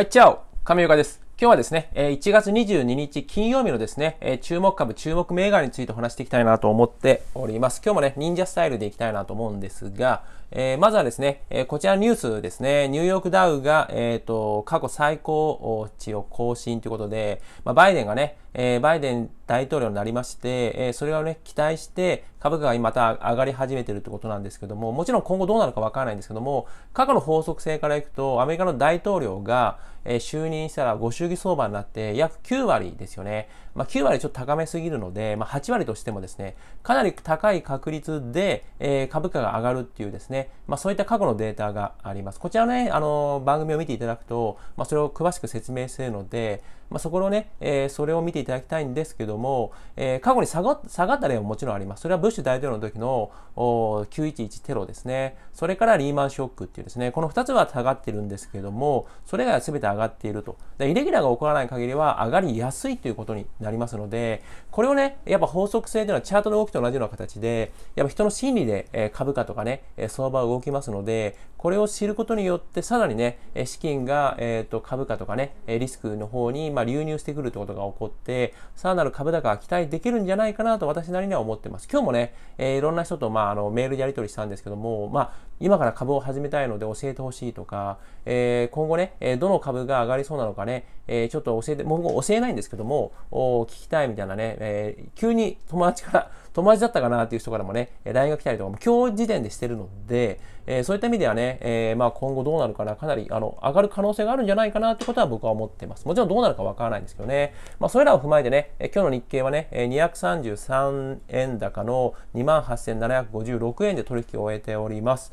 はい、チャオ亀岡です。今日はですね、1月22日金曜日のですね、注目株、注目銘柄についてお話していきたいなと思っております。今日もね、忍者スタイルでいきたいなと思うんですが、えー、まずはですね、えこちらのニュースですね、ニューヨークダウが、えっ、ー、と、過去最高値を更新ということで、まあ、バイデンがね、えー、バイデン大統領になりまして、え、それをね、期待して、株価がまた上がり始めてるということなんですけども、もちろん今後どうなるかわからないんですけども、過去の法則性からいくと、アメリカの大統領が、え、就任したらご祝儀相場になって約9割ですよね。まあ、9割ちょっと高めすぎるので、まあ、8割としてもですね、かなり高い確率で、え、株価が上がるっていうですね、まあ、そういった過去のデータがあります。こちらね、あの、番組を見ていただくと、まあ、それを詳しく説明するので、まあ、そこをね、えー、それを見ていただきたいんですけども、えー、過去に下が下がった例ももちろんあります。それはブッシュ大統領の時の911テロですね。それからリーマンショックっていうですね、この2つは下がってるんですけども、それが全て上がっていると。でイレギュラーが起こらない限りは上がりやすいということになりますので、これをね、やっぱ法則性というのはチャートの動きと同じような形で、やっぱ人の心理で、株価とかね、相場は動きますので、これを知ることによって、さらにね、資金が、えー、と株価とかね、リスクの方に、ま流入してくるとことが起こって、さらなる株高が期待できるんじゃないかなと私なりには思ってます。今日もね、えー、いろんな人と、まあ、あのメールでやり取りしたんですけども、まあ、今から株を始めたいので教えてほしいとか、えー、今後ね、えどの株が上がりそうなのかね、えー、ちょっと教えて、もう教えないんですけども、お聞きたいみたいなね、えー、急に友達から 友達だったかなっていう人からもね、LINE が来たりとかも今日時点でしてるので、えー、そういった意味ではね、えー、まあ今後どうなるかな、かなりあの上がる可能性があるんじゃないかなってことは僕は思ってます。もちろんどうなるかわからないんですけどね。まあそれらを踏まえてね、今日の日経はね、233円高の28,756円で取引を終えております。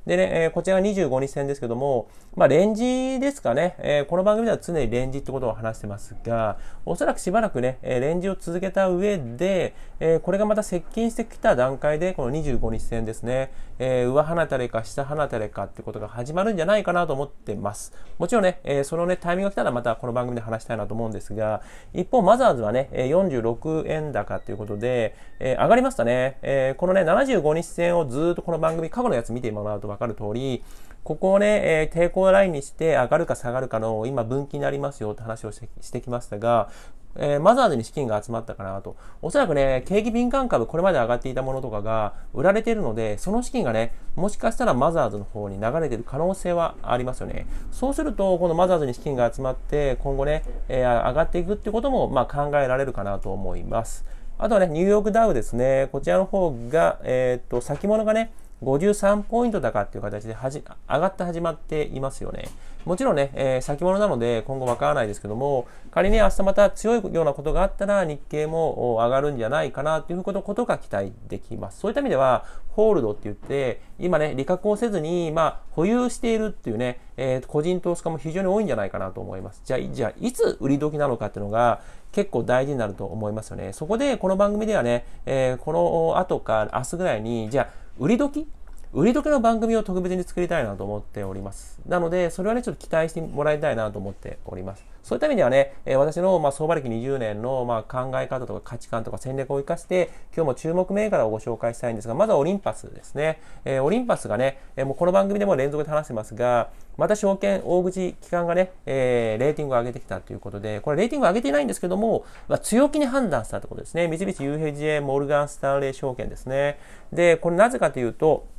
でね、えこちらが25日線ですけども、まあレンジですかね、えこの番組では常にレンジってことを話してますが、おそらくしばらくね、えレンジを続けた上で、えこれがまた接近してきた段階で、この25日線ですね、えー、上離れか下離れかってことが始まるんじゃないかなと思ってます。もちろんね、え、そのね、タイミングが来たらまたこの番組で話したいなと思うんですが、一方、マザーズはね、46円高ということで、え、上がりましたね。え、このね、75日線をずっとこの番組、過去のやつ見てもらうと分かる通り、ここをね、えー、抵抗ラインにして上がるか下がるかの今分岐になりますよって話をしてきましたが、えー、マザーズに資金が集まったかなと。おそらくね、景気敏感株、これまで上がっていたものとかが売られているので、その資金がね、もしかしたらマザーズの方に流れている可能性はありますよね。そうすると、このマザーズに資金が集まって、今後ね、えー、上がっていくってことも、まあ、考えられるかなと思います。あとはね、ニューヨークダウですね。こちらの方が、えー、っと、先物がね、53ポイント高っていう形ではじ上がって始まっていますよね。もちろんね、えー、先物なので今後わからないですけども、仮に明日また強いようなことがあったら日経も上がるんじゃないかなということことが期待できます。そういった意味では、ホールドって言って、今ね、利確をせずに、まあ、保有しているっていうね、えー、個人投資家も非常に多いんじゃないかなと思います。じゃあ、じゃあ、いつ売り時なのかっていうのが、結構大事になると思いますよね。そこで、この番組ではね、えー、この後か明日ぐらいに、じゃあ、売り時？売り時の番組を特別に作りたいなと思っております。なので、それはね、ちょっと期待してもらいたいなと思っております。そういった意味ではね、え私の、まあ、相場歴20年の、まあ、考え方とか価値観とか戦略を活かして、今日も注目銘柄をご紹介したいんですが、まずはオリンパスですね。えー、オリンパスがね、えー、もうこの番組でも連続で話してますが、また証券、大口機関がね、えー、レーティングを上げてきたということで、これレーティングを上げていないんですけども、まあ、強気に判断したということですね。三菱 UFJ モルガンスタンレー証券ですね。で、これなぜかというと、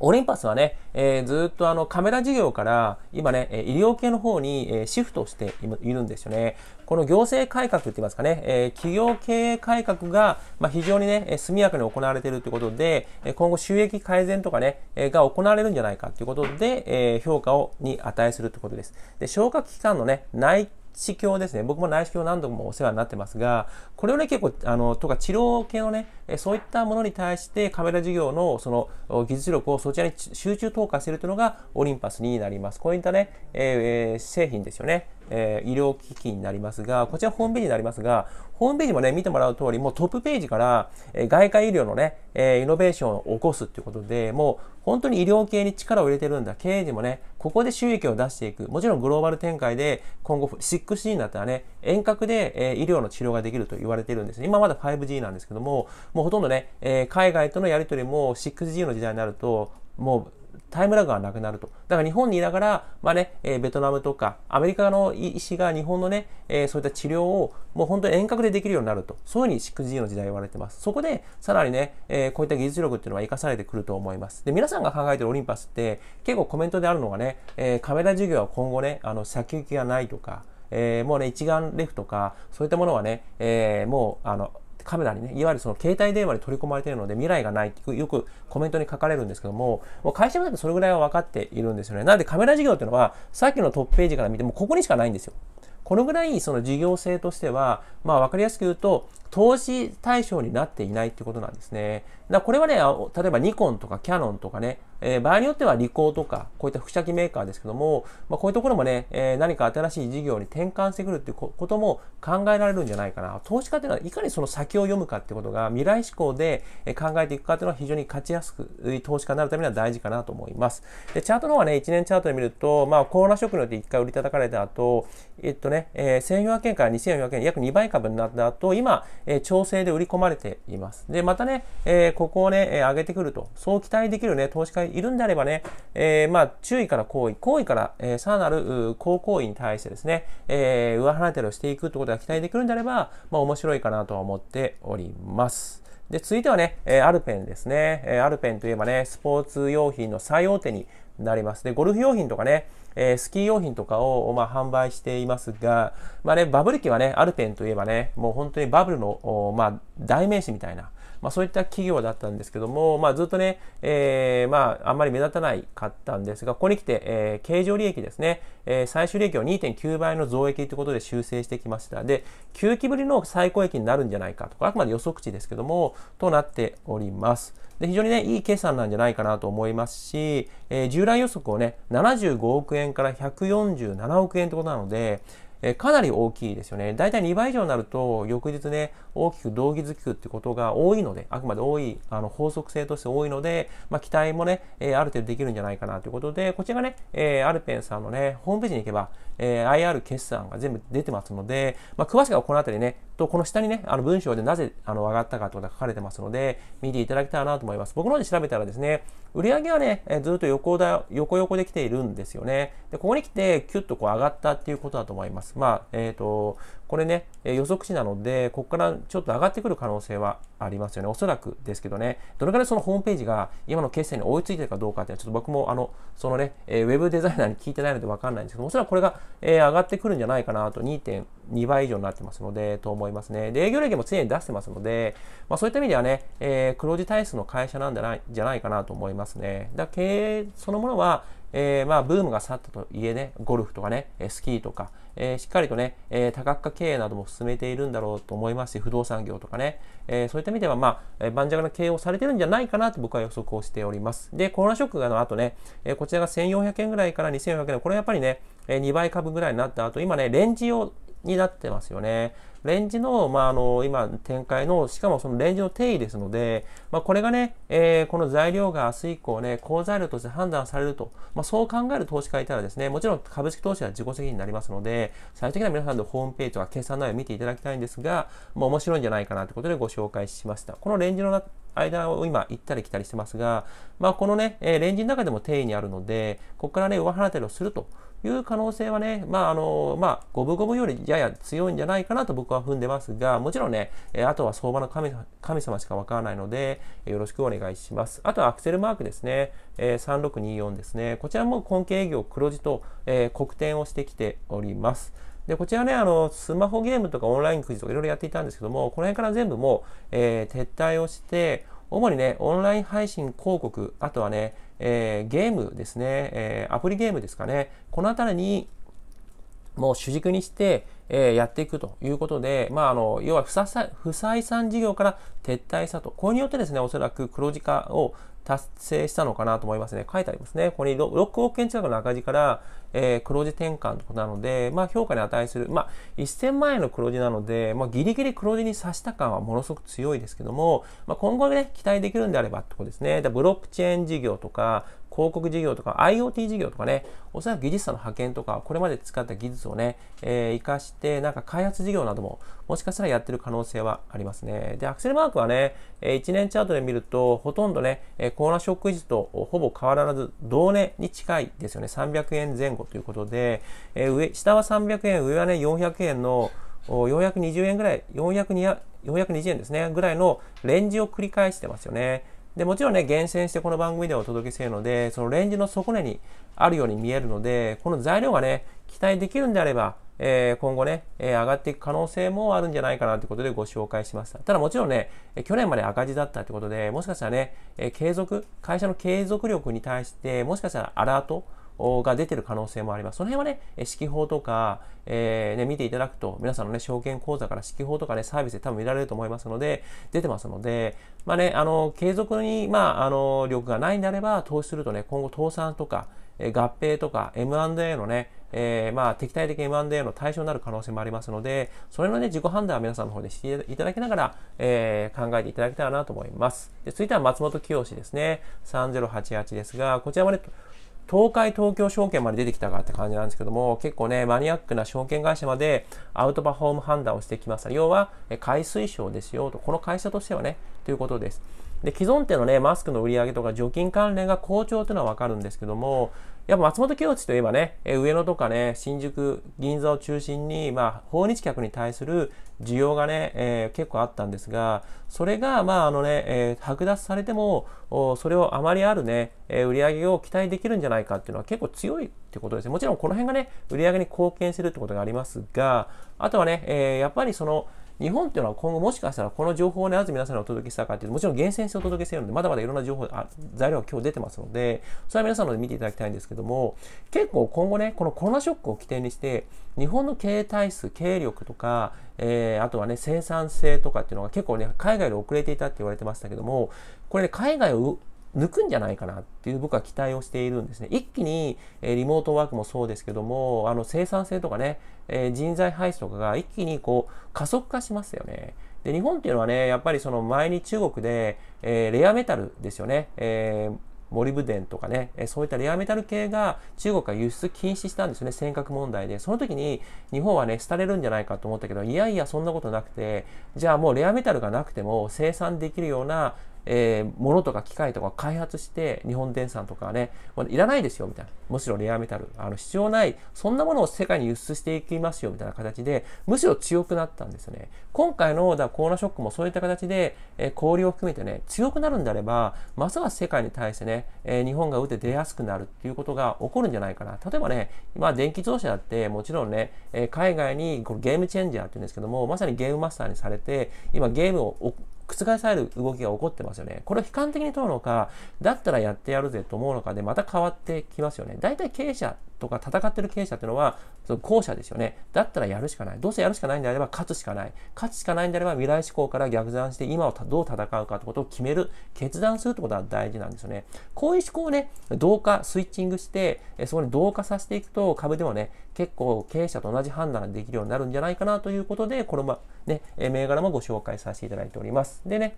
オリンパスはね、えー、ずっとあのカメラ事業から今ね、医療系の方に、シフトしているんですよね。この行政改革って言いますかね、えー、企業経営改革が、まあ、非常にね、速やかに行われているということで、今後収益改善とかね、えが行われるんじゃないかということで、えー、評価をに値するということです。で、消化器官のね、内視鏡ですね。僕も内視鏡何度もお世話になってますが、これをね、結構、あの、とか治療系のね、そういったものに対してカメラ事業のその技術力をそちらに集中投下しているというのがオリンパスになります。こういったね、えー、製品ですよね。えー、医療機器になりますが、こちらホームページになりますが、ホームページもね、見てもらう通り、もうトップページから、え、外科医療のね、え、イノベーションを起こすっていうことで、もう本当に医療系に力を入れてるんだ。経営陣もね、ここで収益を出していく。もちろんグローバル展開で、今後 6G になったらね、遠隔で、え、医療の治療ができると言われてるんです。今まだ 5G なんですけども、もうほとんどね、え、海外とのやり取りも 6G の時代になると、もうタイムラグがなくなると。だから日本にいながら、まあね、えー、ベトナムとか、アメリカの医師が日本のね、えー、そういった治療をもう本当に遠隔でできるようになると。そういうふうに 6G の時代言われてます。そこで、さらにね、えー、こういった技術力っていうのは活かされてくると思います。で、皆さんが考えてるオリンパスって、結構コメントであるのがね、えー、カメラ授業は今後ね、あの、先行きがないとか、えー、もうね、一眼レフとか、そういったものはね、えー、もう、あの、カメラにね、いわゆるその携帯電話に取り込まれているので未来がないってよくコメントに書かれるんですけども、もう会社もそれぐらいは分かっているんですよね。なのでカメラ事業っていうのは、さっきのトップページから見てもここにしかないんですよ。このぐらいその事業性としては、まあ分かりやすく言うと、投資対象になっていないってことなんですね。だこれはね、例えばニコンとかキャノンとかね、えー、場合によってはリコーとか、こういった副写機メーカーですけども、まあ、こういうところもね、えー、何か新しい事業に転換してくるっていうことも考えられるんじゃないかな。投資家っていうのは、いかにその先を読むかってことが未来志向で考えていくかっていうのは非常に勝ちやすく、投資家になるためには大事かなと思います。で、チャートの方はね、1年チャートで見ると、まあ、コロナショックによって1回売り叩かれた後、えっとね、えー、1400円から2400円、約2倍株になった後、今、えー、調整で売り込まれています。で、またね、えー、ここをね、え上げてくると、そう期待できるね、投資家いるんであればね、えまあ、注意から行為、行為から、えさらなる高行為に対してですね、え上払い手をしていくってことが期待できるんであれば、まあ、面白いかなとは思っております。で、続いてはね、えアルペンですね。えアルペンといえばね、スポーツ用品の最大手になります。で、ゴルフ用品とかね、えー、スキー用品とかを、まあ、販売していますが、まあね、バブル期はね、アルペンといえばね、もう本当にバブルの、まあ、代名詞みたいな、まあ、そういった企業だったんですけども、まあ、ずっとね、えー、まあ、あんまり目立たないかったんですが、ここに来て、えー、経常利益ですね、えー、最終利益を2.9倍の増益ということで修正してきました。で、9期ぶりの最高益になるんじゃないかとか、あくまで予測値ですけども、となっております。で非常にね、いい計算なんじゃないかなと思いますし、えー、従来予測をね、75億円から147億円ってことなので、えかなり大きいですよね。だいたい2倍以上になると、翌日ね、大きく動機づくってことが多いので、あくまで多い、あの、法則性として多いので、まあ、期待もね、え、ある程度できるんじゃないかなということで、こちらがね、え、アルペンさんのね、ホームページに行けば、えー、IR 決算が全部出てますので、まあ、詳しくはこの辺りね、と、この下にね、あの文章でなぜあの上がったかということが書かれてますので、見ていただきたいなと思います。僕の方で調べたらですね、売上はね、えずっと横だ、横横で来ているんですよね。で、ここに来て、キュッとこう上がったっていうことだと思います。まあ、えっ、ー、と、これね、予測値なので、ここからちょっと上がってくる可能性はありますよね。おそらくですけどね、どれくらいそのホームページが今の決戦に追いついてるかどうかっていうのは、ちょっと僕もあの、そのね、ウェブデザイナーに聞いてないのでわかんないんですけど、おそらくこれが、え上がってくるんじゃないかなと、2.2倍以上になってますので、と思いますね。で、営業歴も常に出してますので、まあそういった意味ではね、えー、黒字体質の会社なんじゃないじゃないかなと思いますね。だ経営そのものは、えー、まあ、ブームが去ったといえね、ゴルフとかね、スキーとか、えー、しっかりとね、えー、多角化経営なども進めているんだろうと思いますし、不動産業とかね、えそういった意味では、まあ、盤石な経営をされてるんじゃないかなと僕は予測をしております。で、コロナショックの後ね、えこちらが1400円ぐらいから2400円、これやっぱりね、え2倍株ぐらいになった後、今ね、レンジをになってますよね。レンジの、まあ、あの、今展開の、しかもそのレンジの定義ですので、まあ、これがね、えー、この材料が明日以降ね、好材料として判断されると、まあ、そう考える投資家いたらですね、もちろん株式投資は自己責任になりますので、最終的には皆さんのホームページとか決算内容を見ていただきたいんですが、まあ、面白いんじゃないかなということでご紹介しました。このレンジの間を今行ったり来たりしてますが、まあ、このね、えレンジの中でも定義にあるので、ここからね、上払たりをするという可能性はね、まあ、あの、まあ、五分五分よりやや強いんじゃないかなと僕は踏んでますが、もちろんね、えあとは相場の神神様しかわからないので、よろしくお願いします。あとはアクセルマークですね、え3624ですね。こちらも根経営業黒字と、えー、黒点をしてきております。で、こちらね、あの、スマホゲームとかオンラインクイズとかいろいろやっていたんですけども、この辺から全部もう、えー、撤退をして、主にね、オンライン配信広告、あとはね、えー、ゲームですね、えー、アプリゲームですかね、このあたりにもう主軸にして、えー、やっていくということで、まあ、あの、要は不採算事業から撤退したと。これによってですね、おそらく黒字化を達成したのかなと思いますね。書いてありますね。ここに 6, 6億円近くの赤字から、えー、黒字転換ということなので、まあ、評価に値する。まあ、1000万円の黒字なので、まあ、ギリギリ黒字に差した感はものすごく強いですけども、まあ、今後ね、期待できるんであればってことですね。ブロックチェーン事業とか、広告事業とか IoT 事業とかね、おそらく技術者の派遣とか、これまで使った技術をね、えー、活かして、なんか開発事業なども、もしかしたらやってる可能性はありますね。で、アクセルマークはね、え1年チャートで見ると、ほとんどね、えコロナーショック時とほぼ変わらず、同値に近いですよね。300円前後ということで、え、上、下は300円、上はね、400円の、420円ぐらい、420円ですね、ぐらいのレンジを繰り返してますよね。で、もちろんね、厳選してこの番組でお届けしているので、そのレンジの底根にあるように見えるので、この材料がね、期待できるんであれば、えー、今後ね、えー、上がっていく可能性もあるんじゃないかなということでご紹介しました。ただもちろんね、去年まで赤字だったということで、もしかしたらね、え継続、会社の継続力に対して、もしかしたらアラート、が出てる可能性もあります。その辺はね、指揮法とか、えー、ね、見ていただくと、皆さんのね、証券口座から指揮法とかね、サービスで多分見られると思いますので、出てますので、まあね、あの、継続に、まあ、あの、力がないんであれば、投資するとね、今後倒産とか、え合併とか M&A のね、えー、まあ、敵対的 M&A の対象になる可能性もありますので、それのね、自己判断は皆さんの方でしていただきながら、えー、考えていただけたらなと思います。で続いては松本清ですね。3088ですが、こちらもね、東海東京証券まで出てきたかって感じなんですけども、結構ね、マニアックな証券会社までアウトパフォーム判断をしてきました。要は、買い推奨ですよと、この会社としてはね、ということです。で、既存店のね、マスクの売り上げとか除菌関連が好調というのはわかるんですけども、やっぱ松本清地といえばね、上野とかね、新宿、銀座を中心に、まあ、訪日客に対する需要がね、えー、結構あったんですが、それが、まあ、あのね、えー、剥奪されても、それをあまりあるね、えー、売り上げを期待できるんじゃないかっていうのは結構強いってことですね。もちろんこの辺がね、売り上げに貢献するってことがありますが、あとはね、えー、やっぱりその、日本っていうのは今後もしかしたらこの情報をね、なぜ皆さんにお届けしたかっていうと、もちろん厳選してお届けしてるので、まだまだいろんな情報、あ材料が今日出てますので、それは皆さんので見ていただきたいんですけども、結構今後ね、このコロナショックを起点にして、日本の経営体質、経営力とか、えー、あとはね、生産性とかっていうのが結構ね、海外で遅れていたって言われてましたけども、これね、海外を抜くんじゃないかなっていう僕は期待をしているんですね。一気に、えリモートワークもそうですけども、あの生産性とかね、え人材配置とかが一気にこう加速化しますよね。で、日本っていうのはね、やっぱりその前に中国で、え、レアメタルですよね。えーモリブデンとかね、そういったレアメタル系が中国が輸出禁止したんですよね、尖閣問題で。その時に日本はね、廃れるんじゃないかと思ったけど、いやいや、そんなことなくて、じゃあもうレアメタルがなくても生産できるようなえー、物とか機械とか開発して日本電産とかね、いらないですよみたいな。むしろレアメタル、あの必要ない、そんなものを世界に輸出していきますよみたいな形で、むしろ強くなったんですよね。今回のだコロナーショックもそういった形で、えー、氷を含めてね、強くなるんであれば、まずは世界に対してね、えー、日本が打って出やすくなるっていうことが起こるんじゃないかな。例えばね、今電気自動車だってもちろんね、え海外にこれゲームチェンジャーって言うんですけども、まさにゲームマスターにされて、今ゲームを覆される動きが起こってますよね。これを悲観的に問うのか、だったらやってやるぜと思うのかでまた変わってきますよね。大体経営者とか戦ってる経営者っていうのは、その後者ですよね。だったらやるしかない。どうせやるしかないんであれば勝つしかない。勝つしかないんであれば未来志向から逆算して今をどう戦うかってことを決める、決断するってことは大事なんですよね。こういう思考をね、同化、スイッチングして、そこに同化させていくと株でもね、結構経営者と同じ判断ができるようになるんじゃないかなということで、この、ま、ね、銘柄もご紹介させていただいております。でね、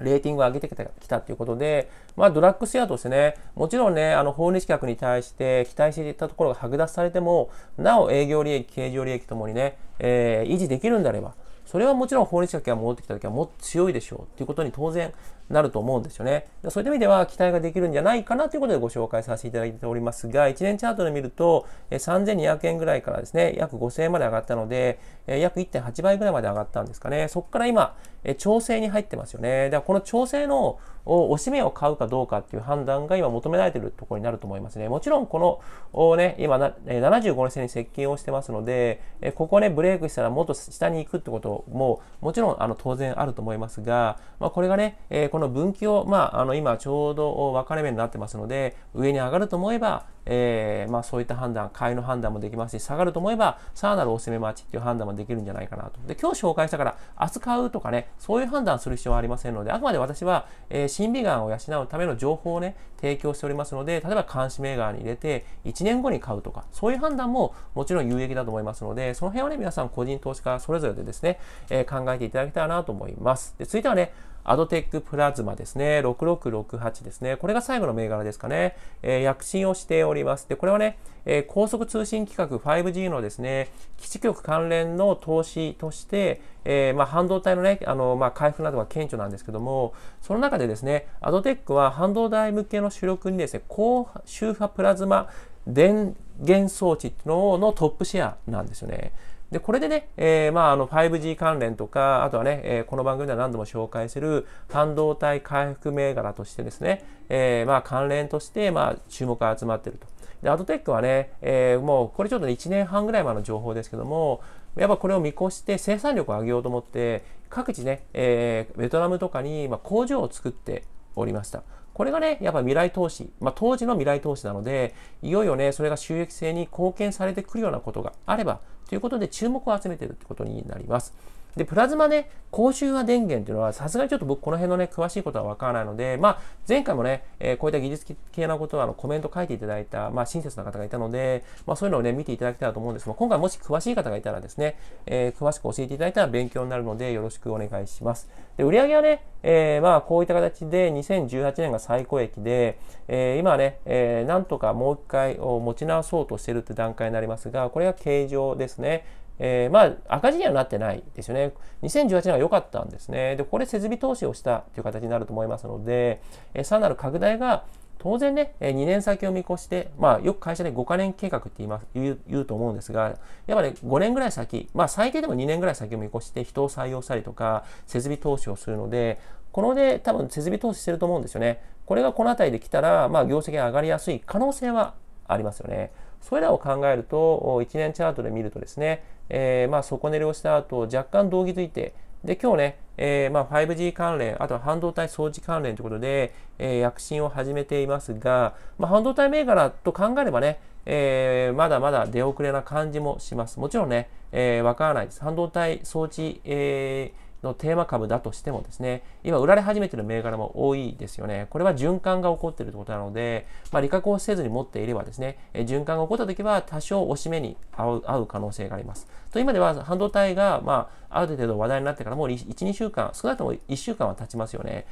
レーティングを上げてきたきたということで、まあ、ドラッグストアとしてね、もちろんね、あの訪日客に対して期待していたところが剥奪されても、なお営業利益、経常利益ともにね、えー、維持できるんであれば、それはもちろん訪日客が戻ってきた時はもっと強いでしょうということに当然なると思うんですよね。そういった意味では期待ができるんじゃないかなということでご紹介させていただいておりますが、1年チャートで見ると、3200円ぐらいからですね、約5000円まで上がったので、約1.8倍ぐらいまで上がったんですかね。そこから今、調整に入ってますよね。だからこの調整の押し目を買うかどうかっていう判断が今求められているところになると思いますね。もちろんこの、ね、今75年線に接近をしてますので、ここね、ブレイクしたらもっと下に行くってことも、もちろんあの当然あると思いますが、まあ、これがね、このの分岐を、まあ、あの今ちょうど分かれ目になってますので、上に上がると思えば、えー、まあ、そういった判断、買いの判断もできますし、下がると思えば、さらなるお攻め待ちっていう判断もできるんじゃないかなと。で、今日紹介したから、明日買うとかね、そういう判断する必要はありませんので、あくまで私は、えー、審美眼を養うための情報をね、提供しておりますので、例えば監視銘柄に入れて、1年後に買うとか、そういう判断ももちろん有益だと思いますので、その辺はね、皆さん個人投資家それぞれでですね、えー、考えていただけたらなと思います。で続いてはね、アドテックプラズマですね、6668ですね。これが最後の銘柄ですかね。えー、躍進をしております。で、これはね、えー、高速通信規格 5G のですね、基地局関連の投資として、えー、まあ、半導体のね、あの、まあ、回復などが顕著なんですけども、その中でですね、アドテックは半導体向けの主力にですね、高周波プラズマ電源装置のトップシェアなんですよね。で、これでね、えー、まあ、あの、5G 関連とか、あとはね、えー、この番組では何度も紹介する半導体回復銘柄としてですね、えー、まあ、関連として、まあ、注目が集まっていると。で、アドテックはね、えー、もう、これちょっと、ね、1年半ぐらい前の情報ですけども、やっぱこれを見越して生産力を上げようと思って、各地ね、えー、ベトナムとかに、まあ、工場を作っておりました。これがね、やっぱ未来投資、まあ、当時の未来投資なので、いよいよね、それが収益性に貢献されてくるようなことがあれば、ということで注目を集めているということになります。で、プラズマね、高周波電源っていうのは、さすがにちょっと僕この辺のね、詳しいことはわからないので、まあ、前回もね、えー、こういった技術系なことは、あの、コメント書いていただいた、まあ、親切な方がいたので、まあ、そういうのをね、見ていただきたいと思うんですが、今回もし詳しい方がいたらですね、えー、詳しく教えていただいたら勉強になるので、よろしくお願いします。で、売上はね、えー、まあ、こういった形で2018年が最高益で、えー、今はね、えー、なんとかもう一回を持ち直そうとしてるって段階になりますが、これが形状ですね。えー、まあ、赤字にはなってないですよね。2018年は良かったんですね。で、これ設備投資をしたという形になると思いますので、えー、さらなる拡大が当然ね、2年先を見越して、まあ、よく会社で5カ年計画って言います言う言うと思うんですが、やっぱり、ね、5年ぐらい先、まあ、最低でも2年ぐらい先を見越して人を採用したりとか、設備投資をするので、こので多分設備投資してると思うんですよね。これがこの辺りで来たら、まあ、業績が上がりやすい可能性はありますよね。それらを考えると、1年チャートで見るとですね、えー、まあ底練りをした後、若干動機づいて、で、今日ね、えー、まあ 5G 関連、あとは半導体装置関連ということで、えー、躍進を始めていますが、まあ、半導体銘柄と考えればね、えー、まだまだ出遅れな感じもします。もちろんね、えー、わからないです。半導体装置、えーのテーマ株だとしてもですね、今売られ始めている銘柄も多いですよね。これは循環が起こっているということなので、まあ、利確をせずに持っていればですね、え循環が起こった時は多少押し目に合う合う可能性があります。と今では半導体が、まあ、ある程度話題になってからもう1、2週間、少なくとも1週間は経ちますよね。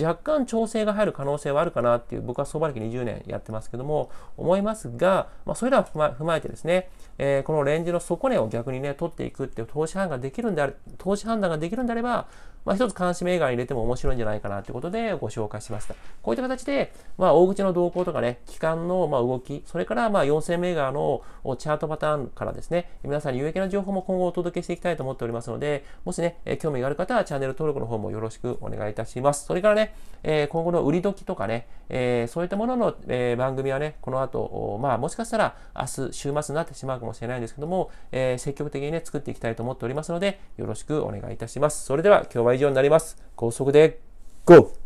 若干調整が入る可能性はあるかなっていう、僕は相場歴20年やってますけども、思いますが、まあ、それらを踏まえてですね、えー、このレンジの底根を逆にね、取っていくっていう投資判断ができるんであれ、投資判断ができるんであれば、まあ、一つ監視銘柄に入れても面白いんじゃないかなということでご紹介しました。こういった形で、まあ、大口の動向とかね、期間のま動き、それからまあ4000銘柄のチャートパターンからですね、皆さんに有益な情報も今後お届けしていきたいと思っておりますので、もしね、え興味がある方はチャンネル登録の方もよろしくお願いいたします。それからね、え今後の売り時とかね、えそういったものの、え番組はね、この後、まあもしかしたら明日週末になってしまうかもしれないんですけども、え積極的にね、作っていきたいと思っておりますので、よろしくお願いいたします。それでは今日は以上になります。高速で GO!